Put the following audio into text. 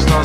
został